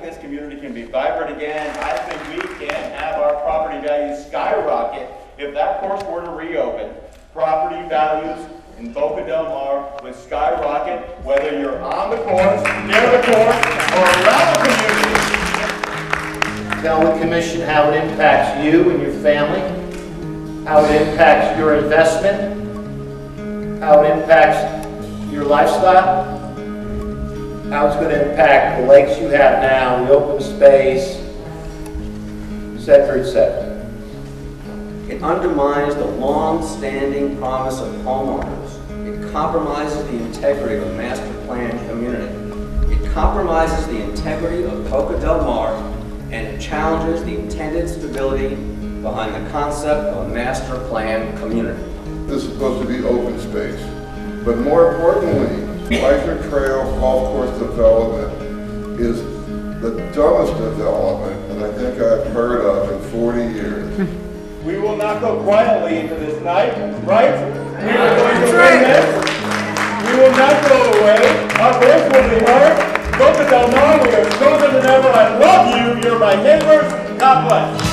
think this community can be vibrant again. I think we can have our property values skyrocket if that course were to reopen. Property values in Boca Del Mar would skyrocket whether you're on the course, near the course, or around the community. Tell the commission how it impacts you and your family, how it impacts your investment, how it impacts your lifestyle, how it's going to impact the lakes you have now, the open space, et cetera, et cetera. It undermines the long-standing promise of homeowners. It compromises the integrity of a master plan community. It compromises the integrity of Boca Del Mar, and it challenges the intended stability behind the concept of a master plan community. This is supposed to be open space. But more importantly, Pleasure Trail Golf Course Development is the dumbest development that I think I've heard of in 40 years. We will not go quietly into this night, right? We are going to win this. We will not go away. Our voice will be heard. Go to Del Mar. We are stronger than ever. I love you. You're my neighbors. God bless.